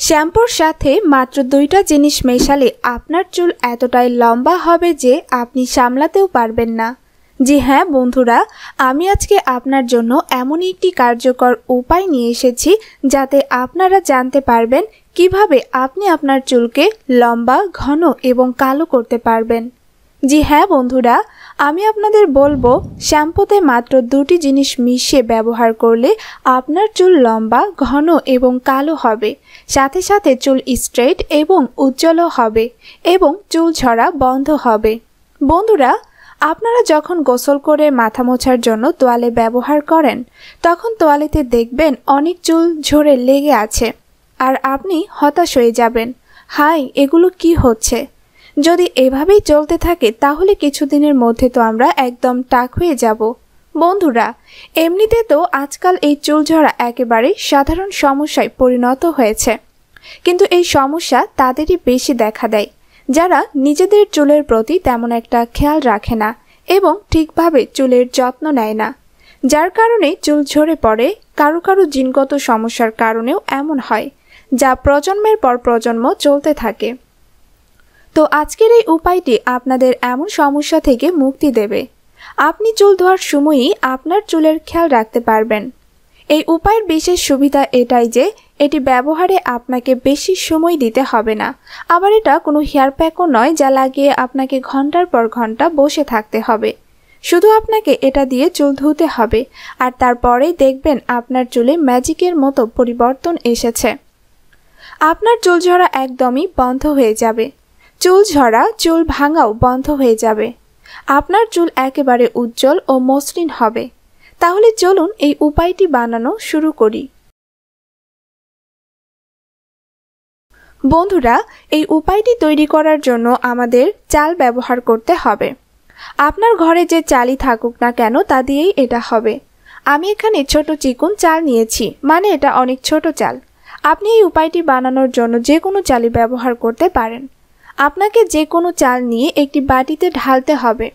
শ্যাম্পুর সাথে মাত্র দুইটা জিনিস মেশালে আপনার চুল এতটাই লম্বা হবে যে আপনি সামলাতেও পারবেন না। জি হ্যাঁ বন্ধুরা, আমি আজকে আপনার জন্য এমন একটি কার্যকর উপায় নিয়ে এসেছি যাতে আপনারা জানতে পারবেন কীভাবে আপনি আপনার চুলকে লম্বা, ঘন এবং কালো করতে পারবেন। জি হ্যাঁ বন্ধুরা, আমি আপনাদের বলব শ্যাম্পুতে মাত্র দুটি জিনিস মিশিয়ে ব্যবহার করলে আপনার চুল লম্বা, ঘন এবং কালো হবে। সাথে সাথে চুল স্ট্রেট এবং উজ্জ্বলও হবে এবং চুল ঝরা বন্ধ হবে। বন্ধুরা, আপনারা যখন গোসল করে মাথা মোছার জন্য তোয়ালে ব্যবহার করেন, তখন তোয়ালেতে দেখবেন অনেক চুল ঝরে লেগে আছে। আর আপনি হতাশ হয়ে যাবেন, হাই, এগুলো কি হচ্ছে? যদি এভাবেই চলতে থাকে, তাহলে কিছুদিনের মধ্যে তো আমরা একদম টাক হয়ে যাব। বন্ধুরা, এমনিতে তো আজকাল এই চুল ঝরা একেবারে সাধারণ সমস্যায় পরিণত হয়েছে। কিন্তু এই সমস্যা তাদেরই বেশি দেখা দেয়, যারা নিজেদের চুলের প্রতি তেমন একটা খেয়াল রাখে না এবং ঠিকভাবে চুলের যত্ন নেয় না। যার কারণে চুল ঝরে পড়ে কারও কারও জিনগত সমস্যার কারণেও এমন হয়, যা প্রজন্মের পর প্রজন্ম চলতে থাকে। তো আজকের এই উপায়টি আপনাদের এমন সমস্যা থেকে মুক্তি দেবে। আপনি চুল ধোয়ার সময়ই আপনার চুলের খেয়াল রাখতে পারবেন। এই উপায়ের বিশেষ সুবিধা এটাই যে, এটি ব্যবহারে আপনাকে বেশি সময় দিতে হবে না। আবার এটা কোনো হেয়ার প্যাকও নয় যা লাগিয়ে আপনাকে ঘণ্টার পর ঘণ্টা বসে থাকতে হবে। শুধু আপনাকে এটা দিয়ে চুল ধুতে হবে, আর তারপরেই দেখবেন আপনার চুলে ম্যাজিকের মতো পরিবর্তন এসেছে। আপনার চুল ঝরা একদমই বন্ধ হয়ে যাবে। চুল ঝরা, চুল ভাঙাও বন্ধ হয়ে যাবে। আপনার চুল একেবারে উজ্জ্বল ও মসৃণ হবে। তাহলে চলুন এই উপায়টি বানানো শুরু করি। বন্ধুরা, এই উপায়টি তৈরি করার জন্য আমাদের চাল ব্যবহার করতে হবে। আপনার ঘরে যে চালই থাকুক না কেন, তা দিয়েই এটা হবে। আমি এখানে ছোট চিকুন চাল নিয়েছি মানে এটা অনেক ছোট চাল। আপনি এই উপায়টি বানানোর জন্য যে কোনো চালই ব্যবহার করতে পারেন। আপনাকে যে কোনো চাল নিয়ে একটি বাটিতে ঢালতে হবে।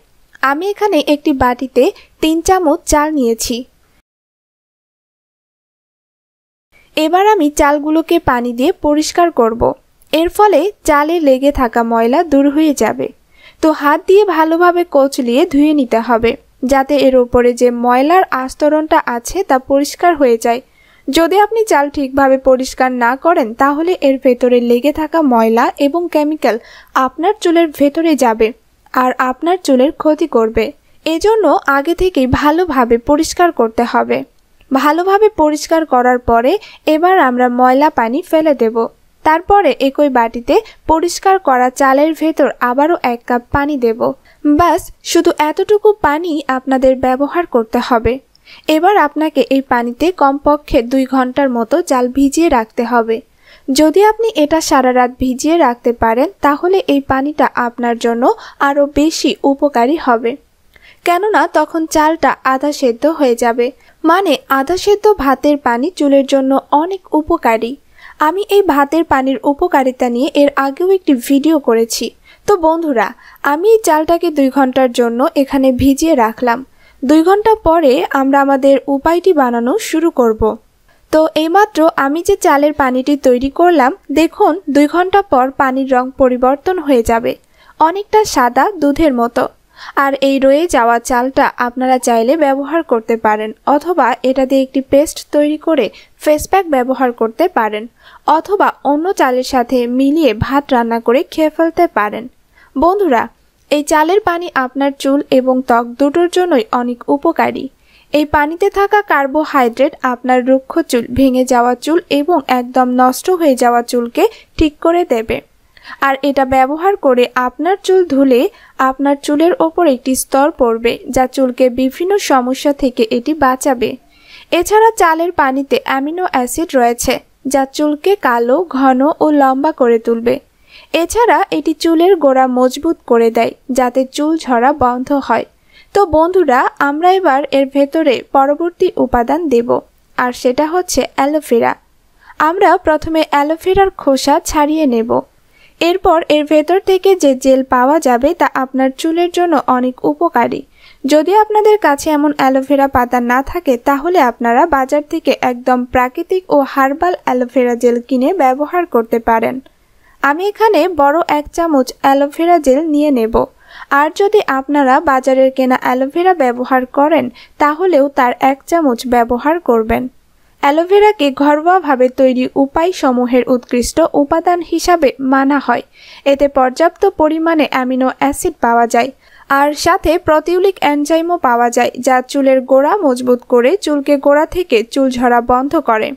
আমি এখানে একটি বাটিতে তিন চামচ চাল নিয়েছি। এবার আমি চালগুলোকে পানি দিয়ে পরিষ্কার করব। এর ফলে চালে লেগে থাকা ময়লা দূর হয়ে যাবে। তো হাত দিয়ে ভালোভাবে কচলিয়ে ধুয়ে নিতে হবে, যাতে এর ওপরে যে ময়লার আস্তরণটা আছে তা পরিষ্কার হয়ে যায়। যদি আপনি চাল ঠিকভাবে পরিষ্কার না করেন, তাহলে এর ভেতরে লেগে থাকা ময়লা এবং কেমিক্যাল আপনার চুলের ভেতরে যাবে আর আপনার চুলের ক্ষতি করবে। এজন্য আগে থেকেই ভালোভাবে পরিষ্কার করতে হবে। ভালোভাবে পরিষ্কার করার পরে এবার আমরা ময়লা পানি ফেলে দেব। তারপরে একই বাটিতে পরিষ্কার করা চালের ভেতর আবারও এক কাপ পানি দেব। বাস শুধু এতটুকু পানি আপনাদের ব্যবহার করতে হবে। এবার আপনাকে এই পানিতে কমপক্ষে দুই ঘণ্টার মতো চাল ভিজিয়ে রাখতে হবে। যদি আপনি এটা সারা রাত ভিজিয়ে রাখতে পারেন, তাহলে এই পানিটা আপনার জন্য আরও বেশি উপকারী হবে। কেননা তখন চালটা আধা সেদ্ধ হয়ে যাবে। মানে আধা সেদ্ধ ভাতের পানি চুলের জন্য অনেক উপকারী। আমি এই ভাতের পানির উপকারিতা নিয়ে এর আগেও একটি ভিডিও করেছি। তো বন্ধুরা, আমি এই চালটাকে দুই ঘণ্টার জন্য এখানে ভিজিয়ে রাখলাম। দুই ঘণ্টা পরে আমরা আমাদের উপায়টি বানানো শুরু করব। তো এইমাত্র আমি যে চালের পানিটি তৈরি করলাম, দেখুন দুই ঘণ্টা পর পানির রং পরিবর্তন হয়ে যাবে, অনেকটা সাদা দুধের মতো। আর এই রয়ে যাওয়া চালটা আপনারা চাইলে ব্যবহার করতে পারেন, অথবা এটা দিয়ে একটি পেস্ট তৈরি করে ফেস প্যাক ব্যবহার করতে পারেন, অথবা অন্য চালের সাথে মিলিয়ে ভাত রান্না করে খেয়ে ফেলতে পারেন। বন্ধুরা এই চালের পানি আপনার চুল এবং ত্বক দুটোর জন্যই অনেক উপকারী। এই পানিতে থাকা কার্বোহাইড্রেট আপনার রুক্ষ চুল, ভেঙে যাওয়া চুল এবং একদম নষ্ট হয়ে যাওয়া চুলকে ঠিক করে দেবে। আর এটা ব্যবহার করে আপনার চুল ধুলে আপনার চুলের ওপর একটি স্তর পড়বে, যা চুলকে বিভিন্ন সমস্যা থেকে এটি বাঁচাবে। এছাড়া চালের পানিতে অ্যামিনো অ্যাসিড রয়েছে, যা চুলকে কালো, ঘন ও লম্বা করে তুলবে। এছাড়া এটি চুলের গোড়া মজবুত করে দেয়, যাতে চুল ঝরা বন্ধ হয়। তো বন্ধুরা, আমরা এবার এর ভেতরে পরবর্তী উপাদান দেব, আর সেটা হচ্ছে অ্যালোভেরা। আমরা প্রথমে অ্যালোভেরার খোসা ছাড়িয়ে নেব। এরপর এর ভেতর থেকে যে জেল পাওয়া যাবে তা আপনার চুলের জন্য অনেক উপকারী। যদি আপনাদের কাছে এমন অ্যালোভেরা পাতা না থাকে, তাহলে আপনারা বাজার থেকে একদম প্রাকৃতিক ও হার্বাল অ্যালোভেরা জেল কিনে ব্যবহার করতে পারেন। আমি এখানে বড় এক চামচ অ্যালোভেরা জেল নিয়ে নেব। আর যদি আপনারা বাজারের কেনা অ্যালোভেরা ব্যবহার করেন, তাহলেও তার এক চামচ ব্যবহার করবেন। অ্যালোভেরাকে ঘরোয়াভাবে তৈরি উপায় সমূহের উৎকৃষ্ট উপাদান হিসাবে মানা হয়। এতে পর্যাপ্ত পরিমাণে অ্যামিনো অ্যাসিড পাওয়া যায়। আর সাথে প্রতিউলিক অ্যানজাইমও পাওয়া যায়, যা চুলের গোড়া মজবুত করে চুলকে গোড়া থেকে চুল ঝরা বন্ধ করে।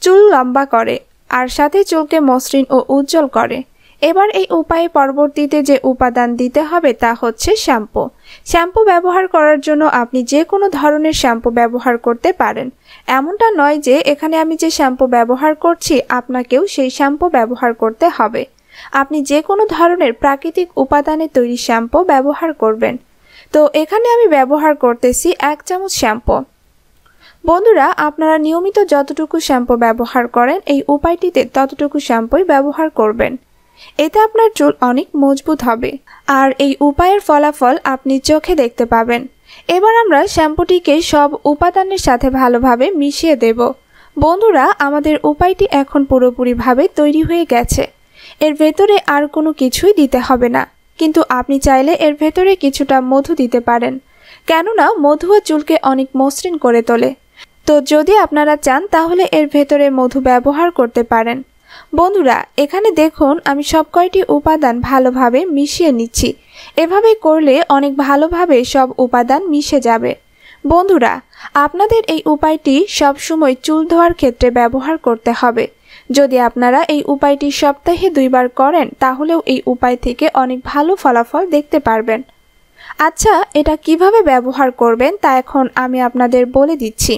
চুল লম্বা করে। আর সাথে চুলকে মসৃণ ও উজ্জ্বল করে। এবার এই উপায়ে পরবর্তীতে যে উপাদান দিতে হবে তা হচ্ছে শ্যাম্পু। শ্যাম্পু ব্যবহার করার জন্য আপনি যে কোনো ধরনের শ্যাম্পু ব্যবহার করতে পারেন। এমনটা নয় যে এখানে আমি যে শ্যাম্পু ব্যবহার করছি, আপনাকেও সেই শ্যাম্পু ব্যবহার করতে হবে। আপনি যে কোনো ধরনের প্রাকৃতিক উপাদানে তৈরি শ্যাম্পু ব্যবহার করবেন। তো এখানে আমি ব্যবহার করতেছি এক চামচ শ্যাম্পু। বন্ধুরা, আপনারা নিয়মিত যতটুকু শ্যাম্পু ব্যবহার করেন, এই উপায়টিতে ততটুকু শ্যাম্পুই ব্যবহার করবেন। এতে আপনার চুল অনেক মজবুত হবে। আর এই উপায়ের ফলাফল আপনি চোখে দেখতে পাবেন। এবার আমরা শ্যাম্পুটিকে সব উপাদানের সাথে ভালোভাবে মিশিয়ে দেব। বন্ধুরা, আমাদের উপায়টি এখন পুরোপুরিভাবে তৈরি হয়ে গেছে। এর ভেতরে আর কোনো কিছুই দিতে হবে না। কিন্তু আপনি চাইলে এর ভেতরে কিছুটা মধু দিতে পারেন। কেননা মধুয়া চুলকে অনেক মসৃণ করে তোলে। তো যদি আপনারা চান, তাহলে এর ভেতরে মধু ব্যবহার করতে পারেন। বন্ধুরা, এখানে দেখুন, আমি সব কয়টি উপাদান ভালোভাবে মিশিয়ে নিচ্ছি। এভাবে করলে অনেক ভালোভাবে সব উপাদান মিশে যাবে। বন্ধুরা, আপনাদের এই উপায়টি সবসময় চুল ধোয়ার ক্ষেত্রে ব্যবহার করতে হবে। যদি আপনারা এই উপায়টি সপ্তাহে দুইবার করেন, তাহলেও এই উপায় থেকে অনেক ভালো ফলাফল দেখতে পারবেন। আচ্ছা এটা কীভাবে ব্যবহার করবেন, তা এখন আমি আপনাদের বলে দিচ্ছি।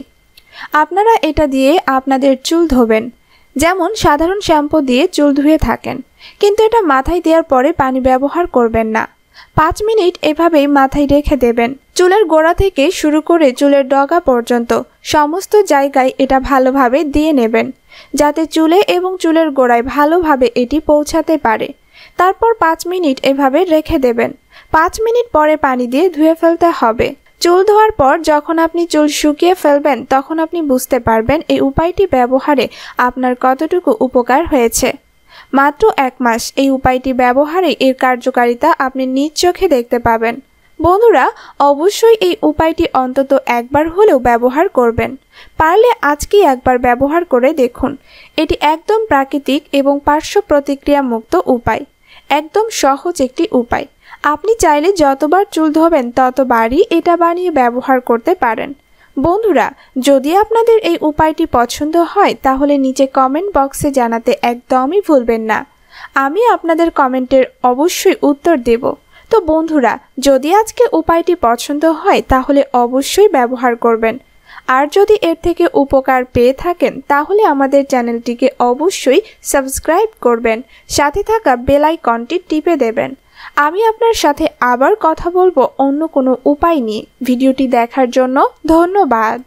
আপনারা এটা দিয়ে আপনাদের চুল ধোবেন। যেমন সাধারণ শ্যাম্পু দিয়ে চুল ধুয়ে থাকেন। কিন্তু এটা মাথায় দেওয়ার পরে পানি ব্যবহার করবেন না। পাঁচ মিনিট এভাবেই মাথায় রেখে দেবেন। চুলের গোড়া থেকে শুরু করে চুলের ডগা পর্যন্ত সমস্ত জায়গায় এটা ভালোভাবে দিয়ে নেবেন। যাতে চুলে এবং চুলের গোড়ায় ভালোভাবে এটি পৌঁছাতে পারে। তারপর পাঁচ মিনিট এভাবে রেখে দেবেন। পাঁচ মিনিট পরে পানি দিয়ে ধুয়ে ফেলতে হবে। চুল ধোয়ার পর যখন আপনি চুল শুকিয়ে ফেলবেন, তখন আপনি বুঝতে পারবেন এই উপায়টি ব্যবহারে আপনার কতটুকু উপকার হয়েছে। মাত্র এক মাস, এই উপায়টি ব্যবহারে এর কার্যকারিতা আপনি নিজ চোখে দেখতে পাবেন। বন্ধুরা, অবশ্যই এই উপায়টি অন্তত একবার হলেও ব্যবহার করবেন। পারলে আজকেই একবার ব্যবহার করে দেখুন। এটি একদম প্রাকৃতিক এবং পার্শ্ব প্রতিক্রিয়া মুক্ত উপায়। একদম সহজ একটি উপায়। আপনি চাইলে যতবার চুল ধোবেন, ততবারই এটা বানিয়ে ব্যবহার করতে পারেন। বন্ধুরা, যদি আপনাদের এই উপায়টি পছন্দ হয়, তাহলে নিচে কমেন্ট বক্সে জানাতে একদমই ভুলবেন না। আমি আপনাদের কমেন্টের অবশ্যই উত্তর দেব। তো বন্ধুরা, যদি আজকে উপায়টি পছন্দ হয়, তাহলে অবশ্যই ব্যবহার করবেন। আর যদি এর থেকে উপকার পেয়ে থাকেন, তাহলে আমাদের চ্যানেলটিকে অবশ্যই সাবস্ক্রাইব করবেন। সাথে থাকা বেল আইকনটি টিপে দেবেন। আমি আপনার সাথে আবার কথা বলব অন্য কোনো উপায় নিয়ে ভিডিওটি দেখার জন্য ধন্যবাদ।